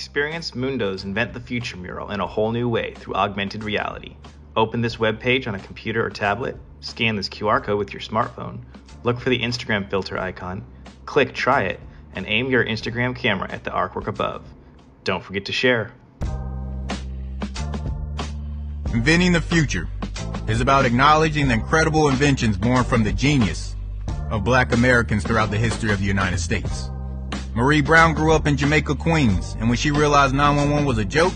Experience Mundo's Invent the Future mural in a whole new way through augmented reality. Open this web page on a computer or tablet, scan this QR code with your smartphone, look for the Instagram filter icon, click Try It, and aim your Instagram camera at the artwork above. Don't forget to share. Inventing the future is about acknowledging the incredible inventions born from the genius of black Americans throughout the history of the United States. Marie Brown grew up in Jamaica, Queens, and when she realized 911 was a joke,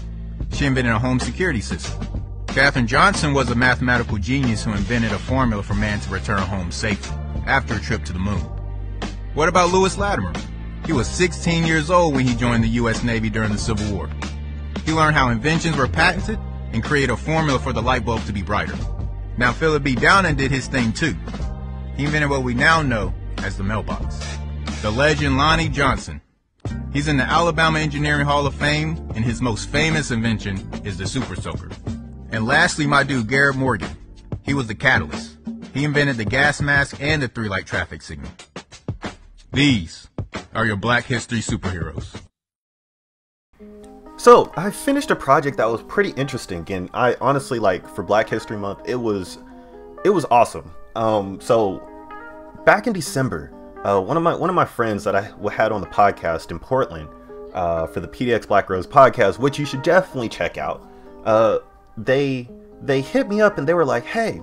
she invented a home security system. Katherine Johnson was a mathematical genius who invented a formula for man to return home safely after a trip to the moon. What about Lewis Latimer? He was 16 years old when he joined the U.S. Navy during the Civil War. He learned how inventions were patented and created a formula for the light bulb to be brighter. Now Philip B. Downing did his thing too. He invented what we now know as the mailbox. The legend Lonnie Johnson. He's in the Alabama Engineering Hall of Fame, and his most famous invention is the Super Soaker. And lastly, my dude Garrett Morgan. He was the catalyst. He invented the gas mask and the three light traffic signal. These are your Black History superheroes. So I finished a project that was pretty interesting, and I honestly like for Black History Month, it was it was awesome. Um, so back in December, uh, one of my one of my friends that I had on the podcast in Portland uh, for the PDX Black Rose podcast, which you should definitely check out. Uh, they they hit me up and they were like, "Hey,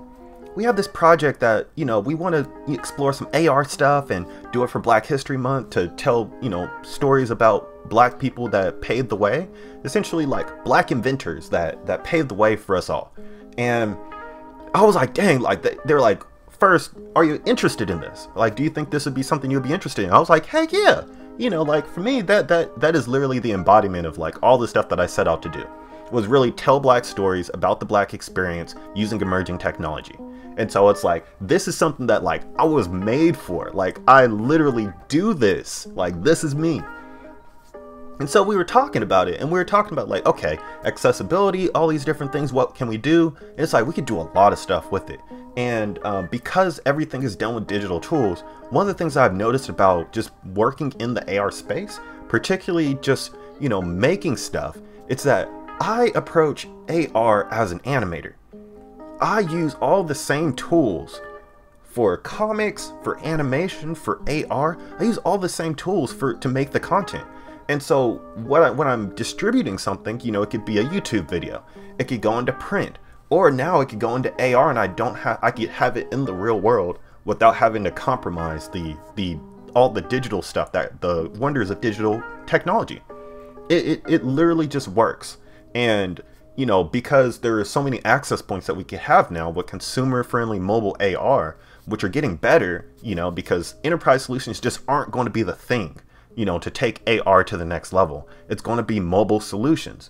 we have this project that you know we want to explore some AR stuff and do it for Black History Month to tell you know stories about Black people that paved the way, essentially like Black inventors that that paved the way for us all." And I was like, "Dang!" Like they're like, first, are you interested in this? Like, do you think this would be something you'd be interested in? I was like, heck yeah. You know, like for me, that that that is literally the embodiment of like all the stuff that I set out to do. Was really tell black stories about the black experience using emerging technology. And so it's like this is something that like I was made for. Like I literally do this. Like this is me. And so we were talking about it, and we were talking about like, okay, accessibility, all these different things. What can we do? And it's like we could do a lot of stuff with it. And um, because everything is done with digital tools, one of the things I've noticed about just working in the AR space, particularly just you know making stuff, it's that I approach AR as an animator. I use all the same tools for comics, for animation, for AR. I use all the same tools for to make the content. And so what I, when I'm distributing something, you know, it could be a YouTube video, it could go into print, or now it could go into AR and I don't have I could have it in the real world without having to compromise the the all the digital stuff that the wonders of digital technology. It it, it literally just works. And you know, because there are so many access points that we can have now with consumer friendly mobile AR, which are getting better, you know, because enterprise solutions just aren't going to be the thing you know, to take AR to the next level. It's going to be mobile solutions.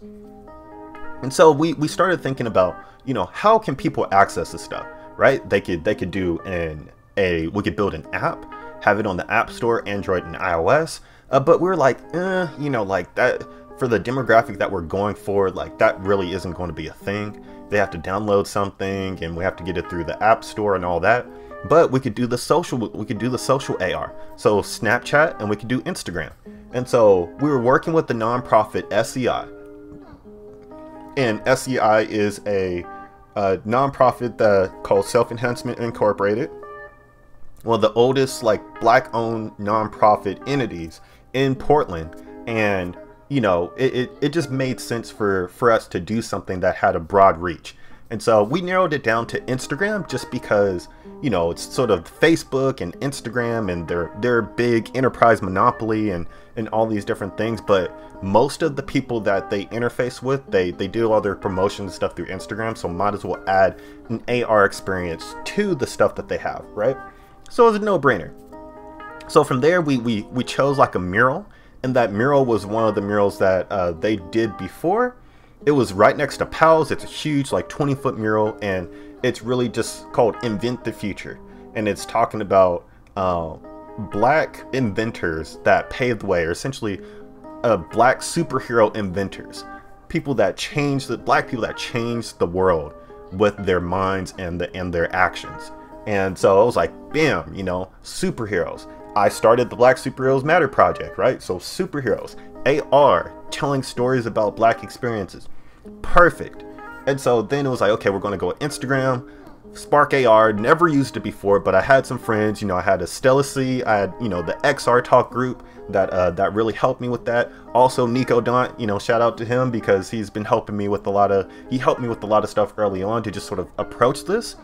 And so we, we started thinking about, you know, how can people access this stuff, right? They could they could do an a we could build an app, have it on the App Store, Android and iOS. Uh, but we are like, eh, you know, like that for the demographic that we're going for, like that really isn't going to be a thing. They have to download something and we have to get it through the App Store and all that. But we could do the social we could do the social AR. So Snapchat and we could do Instagram. And so we were working with the nonprofit SEI. And SEI is a, a nonprofit that called Self Enhancement Incorporated. Of the oldest like black owned nonprofit entities in Portland. And you know, it, it, it just made sense for, for us to do something that had a broad reach. And so we narrowed it down to Instagram just because, you know, it's sort of Facebook and Instagram and their their big enterprise monopoly and and all these different things. But most of the people that they interface with, they they do all their promotion stuff through Instagram. So might as well add an AR experience to the stuff that they have, right? So it's a no-brainer. So from there, we we we chose like a mural, and that mural was one of the murals that uh, they did before it was right next to Powell's. It's a huge, like 20 foot mural, and it's really just called Invent the Future. And it's talking about uh, black inventors that paved the way, or essentially uh, black superhero inventors. People that changed the black people that changed the world with their minds and the and their actions. And so I was like, bam, you know, superheroes. I started the Black Superheroes Matter project, right? So superheroes, AR, telling stories about black experiences. Perfect. And so then it was like, okay, we're going to go with Instagram. Spark AR, never used it before, but I had some friends, you know, I had a Stellasy, I had, you know, the XR Talk group that uh, that really helped me with that. Also Nico Dont, you know, shout out to him because he's been helping me with a lot of, he helped me with a lot of stuff early on to just sort of approach this.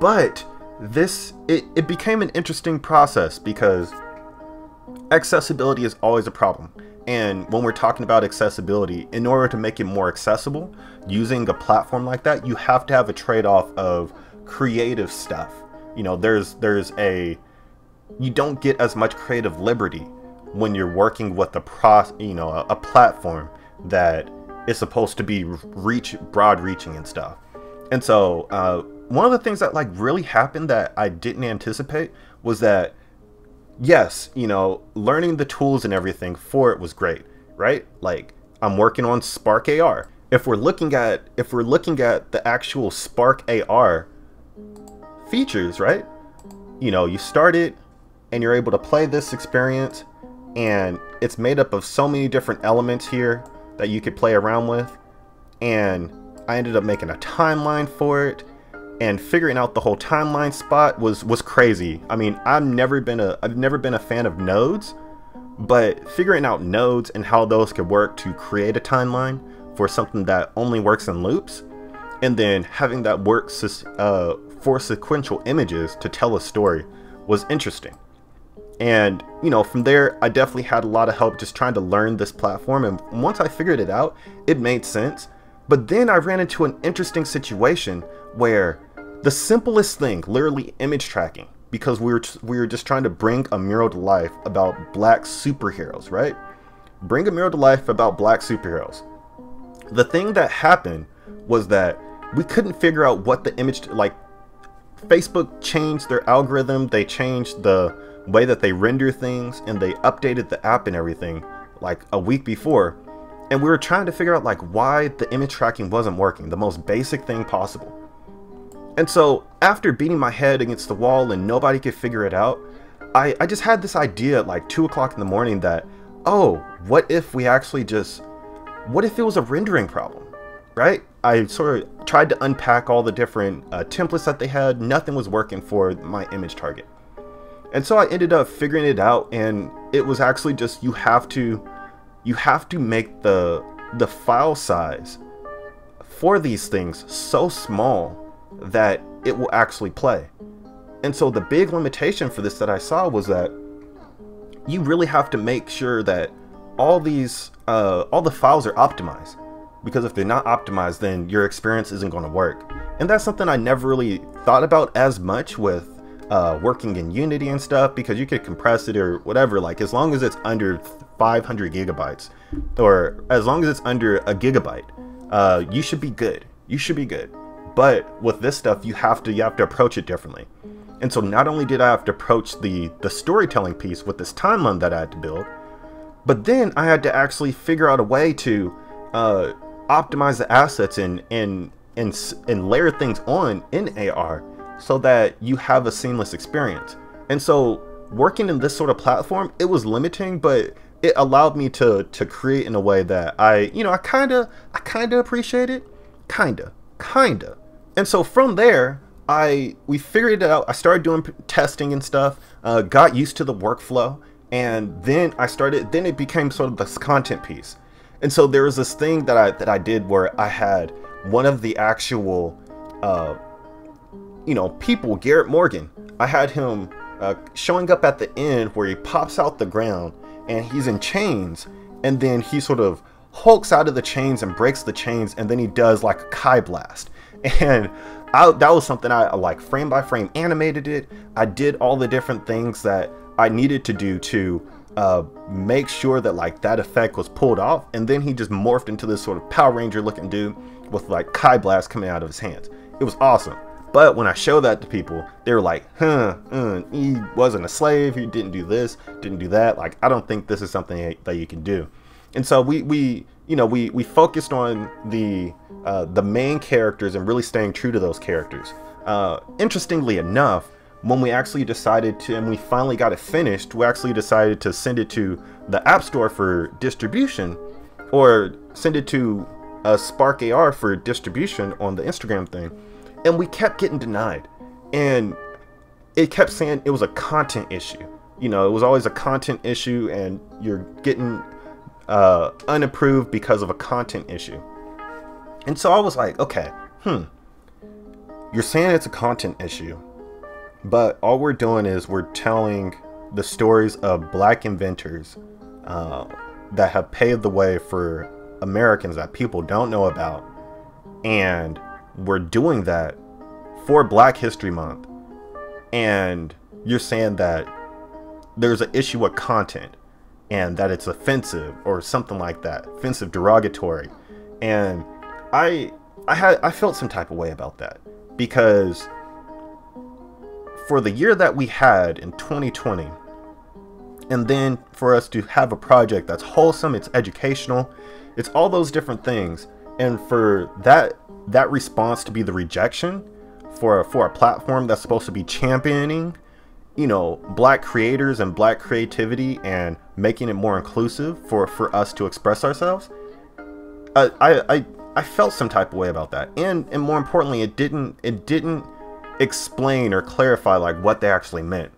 But this, it, it became an interesting process because accessibility is always a problem. And when we're talking about accessibility, in order to make it more accessible, using a platform like that, you have to have a trade-off of creative stuff. You know, there's there's a you don't get as much creative liberty when you're working with a pro, you know, a, a platform that is supposed to be reach broad reaching and stuff. And so, uh, one of the things that like really happened that I didn't anticipate was that yes, you know, learning the tools and everything for it was great, right? Like I'm working on Spark AR. If we're looking at if we're looking at the actual Spark AR features, right? You know, you start it and you're able to play this experience and it's made up of so many different elements here that you could play around with and I ended up making a timeline for it and figuring out the whole timeline spot was was crazy. I mean, I've never been a I've never been a fan of nodes, but figuring out nodes and how those could work to create a timeline for something that only works in loops, and then having that work uh, for sequential images to tell a story was interesting. And you know, from there, I definitely had a lot of help just trying to learn this platform. And once I figured it out, it made sense. But then I ran into an interesting situation where the simplest thing, literally image tracking, because we were we were just trying to bring a mural to life about black superheroes, right? Bring a mural to life about black superheroes. The thing that happened was that we couldn't figure out what the image like Facebook changed their algorithm, they changed the way that they render things and they updated the app and everything like a week before. And we were trying to figure out like why the image tracking wasn't working, the most basic thing possible. And so after beating my head against the wall and nobody could figure it out, I, I just had this idea at like 2 o'clock in the morning that, oh, what if we actually just, what if it was a rendering problem, right? I sort of tried to unpack all the different uh, templates that they had. Nothing was working for my image target. And so I ended up figuring it out and it was actually just you have to you have to make the the file size for these things so small that it will actually play. And so the big limitation for this that I saw was that you really have to make sure that all these uh, all the files are optimized. Because if they're not optimized then your experience isn't going to work. And that's something I never really thought about as much with uh, working in Unity and stuff because you could compress it or whatever like as long as it's under 500 gigabytes or as long as it's under a gigabyte uh, you should be good. You should be good but with this stuff, you have to you have to approach it differently. And so not only did I have to approach the the storytelling piece with this timeline that I had to build, but then I had to actually figure out a way to uh, optimize the assets and and and and layer things on in AR so that you have a seamless experience. And so working in this sort of platform, it was limiting, but it allowed me to to create in a way that I, you know, I kind of I kind of appreciate it, kind of, kind of. And so from there, I we figured it out. I started doing testing and stuff. Uh, got used to the workflow, and then I started. Then it became sort of this content piece. And so there was this thing that I that I did where I had one of the actual, uh, you know, people, Garrett Morgan. I had him uh, showing up at the end where he pops out the ground and he's in chains, and then he sort of hulks out of the chains and breaks the chains, and then he does like a Kai blast and I, that was something I like frame by frame animated it. I did all the different things that I needed to do to uh, make sure that like that effect was pulled off, and then he just morphed into this sort of Power Ranger looking dude with like Kai Blast coming out of his hands. It was awesome. But when I show that to people, they were like, huh, uh, he wasn't a slave, he didn't do this, didn't do that. Like, I don't think this is something that you can do. And so we, we you know, we, we focused on the uh, the main characters and really staying true to those characters. Uh, interestingly enough, when we actually decided to, and we finally got it finished, we actually decided to send it to the App Store for distribution, or send it to a Spark AR for distribution on the Instagram thing, and we kept getting denied, and it kept saying it was a content issue. You know, it was always a content issue, and you're getting uh, unapproved because of a content issue. And so I was like, okay, hmm, you're saying it's a content issue, but all we're doing is we're telling the stories of black inventors uh, that have paved the way for Americans that people don't know about. And we're doing that for Black History Month. And you're saying that there's an issue with content and that it's offensive or something like that, offensive, derogatory. And I I had I felt some type of way about that because for the year that we had in 2020 and then for us to have a project that's wholesome, it's educational, it's all those different things and for that that response to be the rejection for a, for a platform that's supposed to be championing you know black creators and black creativity and making it more inclusive for for us to express ourselves I, I i felt some type of way about that. And and more importantly it didn't it didn't explain or clarify like what they actually meant.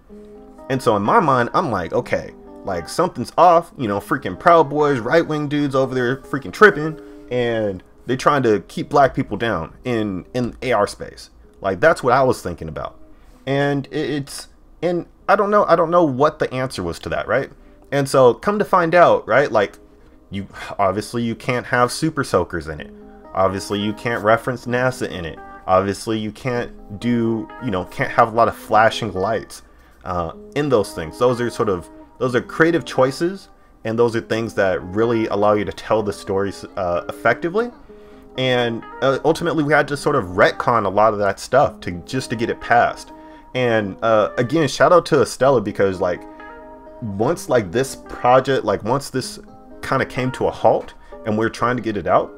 And so in my mind i'm like okay like something's off you know freaking proud boys right wing dudes over there freaking tripping and they're trying to keep black people down in in ar space. Like that's what i was thinking about. And it's and I don't know I don't know what the answer was to that, right? And so come to find out, right? Like you obviously you can't have super soakers in it. Obviously you can't reference NASA in it. Obviously you can't do, you know, can't have a lot of flashing lights uh, in those things. Those are sort of those are creative choices and those are things that really allow you to tell the stories uh, effectively and uh, ultimately we had to sort of retcon a lot of that stuff to just to get it passed and uh, again, shout out to Estella because like once like this project, like once this kind of came to a halt and we are trying to get it out,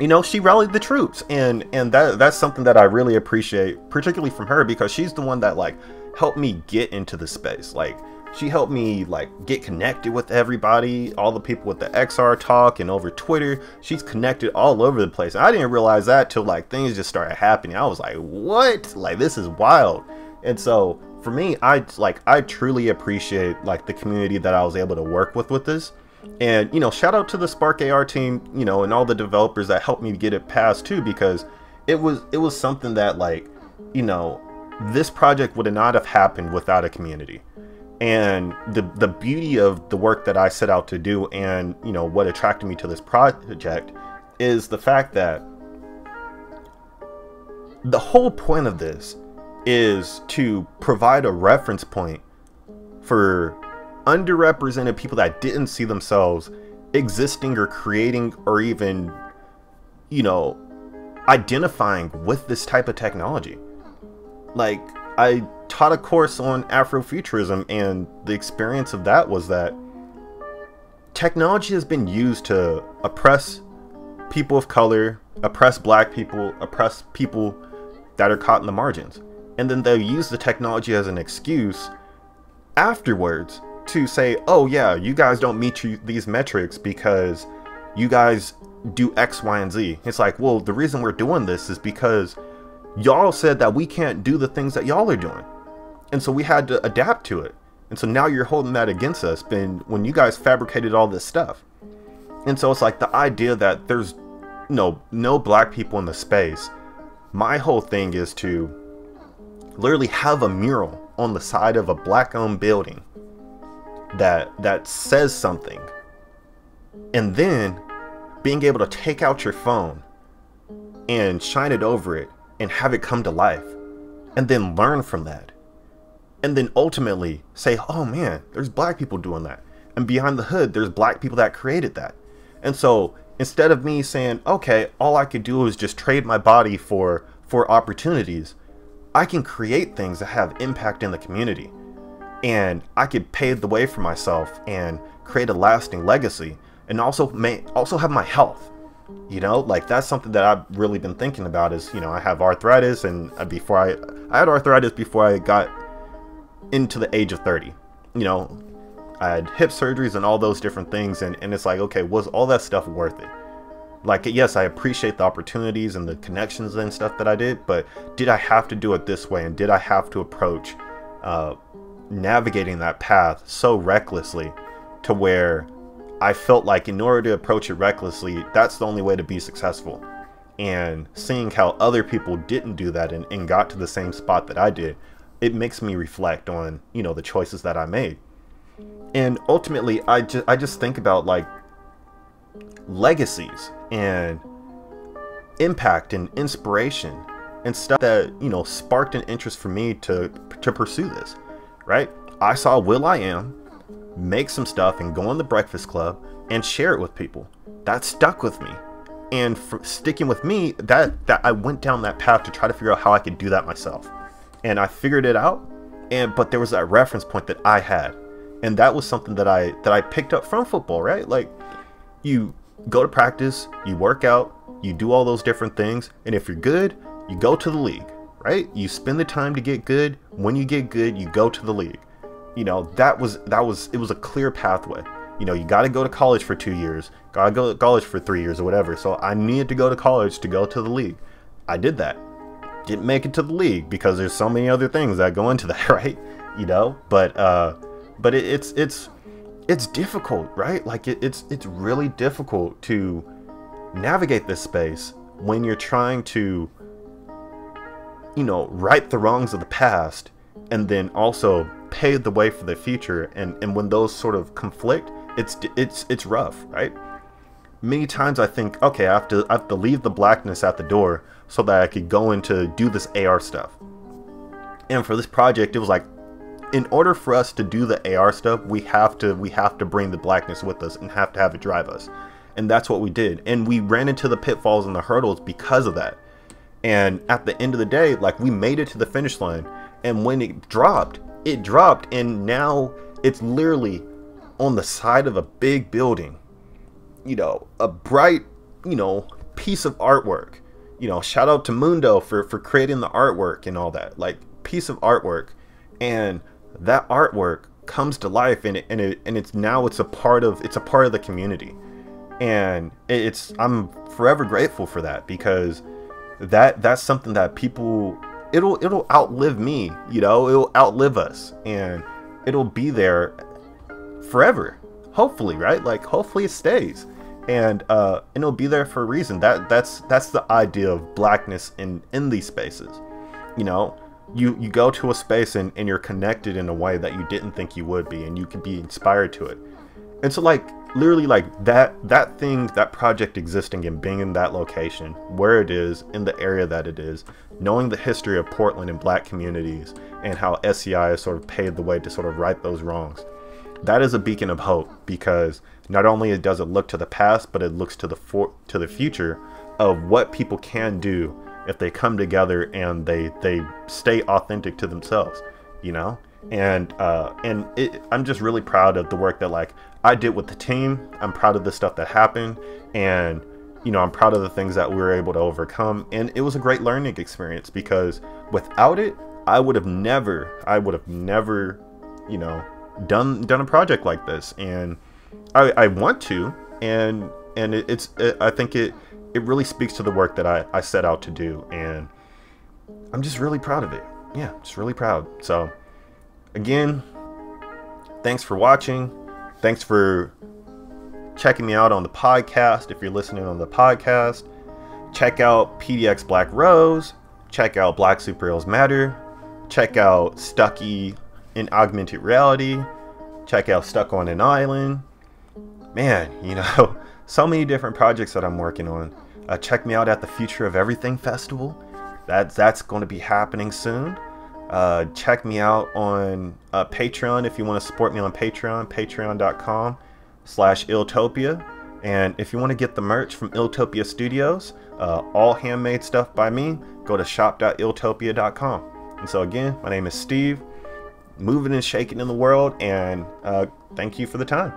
you know, she rallied the troops, and and that that's something that I really appreciate, particularly from her because she's the one that like helped me get into the space, like she helped me like get connected with everybody. All the people with the xr talk and over twitter she's connected all over the place. I didn't realize that till like things just started happening. I was like what? Like this is wild. And so for me i like i truly appreciate like the community that i was able to work with with this. And you know shout out to the spark ar team you know and all the developers that helped me get it passed too because it was it was something that like you know this project would not have happened without a community and the the beauty of the work that I set out to do and you know what attracted me to this project is the fact that the whole point of this is to provide a reference point for underrepresented people that didn't see themselves existing or creating or even you know identifying with this type of technology. Like I taught a course on Afrofuturism, and the experience of that was that technology has been used to oppress people of color, oppress black people, oppress people that are caught in the margins. And then they'll use the technology as an excuse afterwards to say, oh, yeah, you guys don't meet you, these metrics because you guys do X, Y, and Z. It's like, well, the reason we're doing this is because y'all said that we can't do the things that y'all are doing. And so we had to adapt to it. And so now you're holding that against us when, when you guys fabricated all this stuff. And so it's like the idea that there's no no black people in the space. My whole thing is to literally have a mural on the side of a black owned building that that says something. And then being able to take out your phone and shine it over it and have it come to life and then learn from that and then ultimately say oh man there's black people doing that and behind the hood there's black people that created that. And so instead of me saying okay all i could do is just trade my body for for opportunities i can create things that have impact in the community and i could pave the way for myself and create a lasting legacy and also may also have my health You know, like that's something that I've really been thinking about is, you know, I have arthritis and before I I had arthritis before I got into the age of 30. You know, I had hip surgeries and all those different things and, and it's like, okay, was all that stuff worth it? Like yes, I appreciate the opportunities and the connections and stuff that I did, but did I have to do it this way and did I have to approach uh, navigating that path so recklessly to where I felt like in order to approach it recklessly, that's the only way to be successful. And seeing how other people didn't do that and, and got to the same spot that I did, it makes me reflect on, you know, the choices that I made. And ultimately, I just I just think about like legacies and impact and inspiration and stuff that, you know, sparked an interest for me to to pursue this, right? I saw will.i.am make some stuff and go on the Breakfast Club and share it with people. That stuck with me. And sticking with me, that that I went down that path to try to figure out how I could do that myself. And I figured it out. And but there was that reference point that I had. And that was something that I that I picked up from football, right? Like you go to practice, you work out, you do all those different things, and if you're good, you go to the league, right? You spend the time to get good. When you get good, you go to the league you know that was that was it was a clear pathway. You know you got to go to college for two years gotta go to college for three years or whatever. So i needed to go to college to go to the league. I did that. Didn't make it to the league because there's so many other things that go into that right? You know but uh but it, it's it's it's difficult right? Like it, it's it's really difficult to navigate this space when you're trying to you know right the wrongs of the past and then also pave the way for the future. And and when those sort of conflict it's it's it's rough right? Many times i think okay i have to i have to leave the blackness at the door so that i could go into do this ar stuff. And for this project it was like in order for us to do the ar stuff we have to we have to bring the blackness with us and have to have it drive us. And that's what we did. And we ran into the pitfalls and the hurdles because of that. And at the end of the day like we made it to the finish line and when it dropped it dropped and now it's literally on the side of a big building. You know a bright you know piece of artwork. You know shout out to mundo for for creating the artwork and all that. Like piece of artwork. And that artwork comes to life and it, and it and it's now it's a part of it's a part of the community. And it's i'm forever grateful for that because that that's something that people it'll it'll outlive me you know? It'll outlive us and it'll be there forever. Hopefully right? Like hopefully it stays. And uh and it'll be there for a reason. That that's that's the idea of blackness in in these spaces. You know you you go to a space and, and you're connected in a way that you didn't think you would be and you can be inspired to it and so like literally like that that thing that project existing and being in that location where it is in the area that it is knowing the history of portland and black communities and how SEI has sort of paved the way to sort of right those wrongs that is a beacon of hope because not only does it look to the past but it looks to the for- to the future of what people can do if they come together and they they stay authentic to themselves you know? And uh, and it, I'm just really proud of the work that like I did with the team. I'm proud of the stuff that happened, and you know I'm proud of the things that we were able to overcome. And it was a great learning experience because without it, I would have never, I would have never, you know, done done a project like this. And I, I want to, and and it, it's it, I think it it really speaks to the work that I I set out to do, and I'm just really proud of it. Yeah, just really proud. So again, thanks for watching. Thanks for checking me out on the podcast. If you're listening on the podcast, check out PDX Black Rose. Check out Black Superheroes Matter. Check out Stucky in Augmented Reality. Check out Stuck on an Eyeland. Man, you know, so many different projects that I'm working on. Uh, check me out at the Future of Everything Festival. That's that's going to be happening soon. Uh, check me out on uh, Patreon if you want to support me on Patreon, patreon.com slash Iltopia. And if you want to get the merch from Iltopia Studios, uh, all handmade stuff by me, go to shop.iltopia.com. And so again, my name is Steve, moving and shaking in the world, and uh, thank you for the time.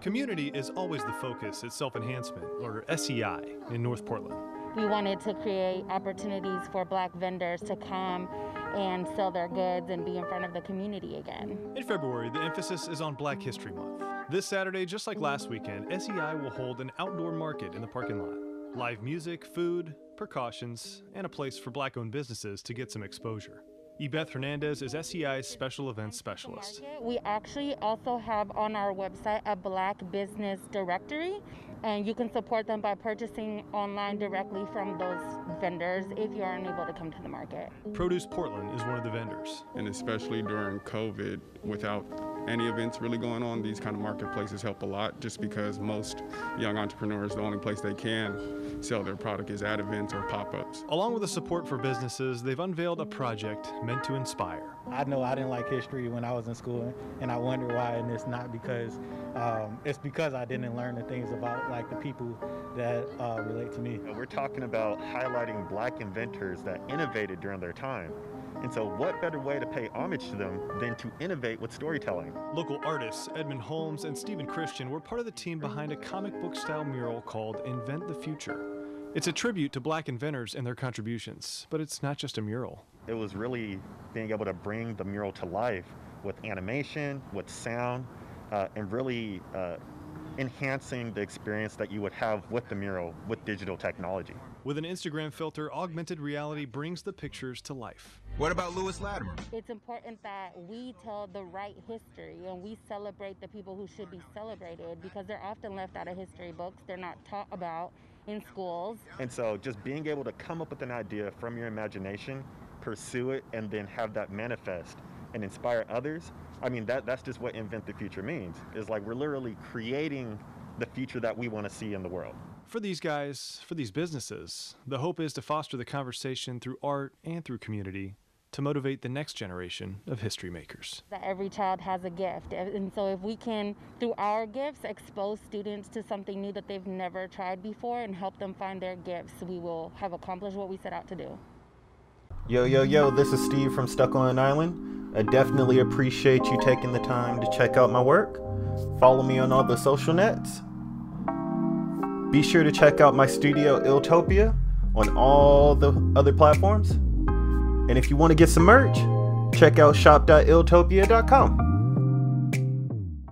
Community is always the focus at Self Enhancement, or SEI, in North Portland. We wanted to create opportunities for black vendors to come and sell their goods and be in front of the community again. In February, the emphasis is on Black History Month. This Saturday, just like last weekend, SEI will hold an outdoor market in the parking lot. Live music, food, precautions, and a place for black owned businesses to get some exposure. Ebeth Hernandez is SEI's special events specialist. We actually also have on our website a black business directory, and you can support them by purchasing online directly from those vendors if you are unable to come to the market. Produce Portland is one of the vendors. And especially during COVID, without any events really going on, these kind of marketplaces help a lot just because most young entrepreneurs, the only place they can sell their product is at events or pop ups. Along with the support for businesses, they've unveiled a project meant to inspire. I know I didn't like history when I was in school, and I wonder why, and it's not because um, it's because I didn't learn the things about like the people that uh, relate to me. We're talking about highlighting black inventors that innovated during their time. And so, what better way to pay homage to them than to innovate with storytelling? Local artists Edmund Holmes and Steven Christian were part of the team behind a comic book style mural called Invent the Future. It's a tribute to black inventors and their contributions, but it's not just a mural. It was really being able to bring the mural to life with animation, with sound, uh, and really uh, enhancing the experience that you would have with the mural with digital technology. With an Instagram filter, augmented reality brings the pictures to life. What about Lewis Latimer? It's important that we tell the right history and we celebrate the people who should be celebrated because they're often left out of history books. They're not taught about in schools. And so just being able to come up with an idea from your imagination, pursue it, and then have that manifest and inspire others. I mean, that, that's just what Invent the Future means. Is like we're literally creating the future that we want to see in the world. For these guys, for these businesses, the hope is to foster the conversation through art and through community to motivate the next generation of history makers. That every child has a gift. And so if we can, through our gifts, expose students to something new that they've never tried before and help them find their gifts, we will have accomplished what we set out to do. Yo, yo, yo, this is Steve from Stuck on an Eyeland. I definitely appreciate you taking the time to check out my work. Follow me on all the social nets. Be sure to check out my studio, Iltopia, on all the other platforms. And if you want to get some merch, check out shop.iltopia.com.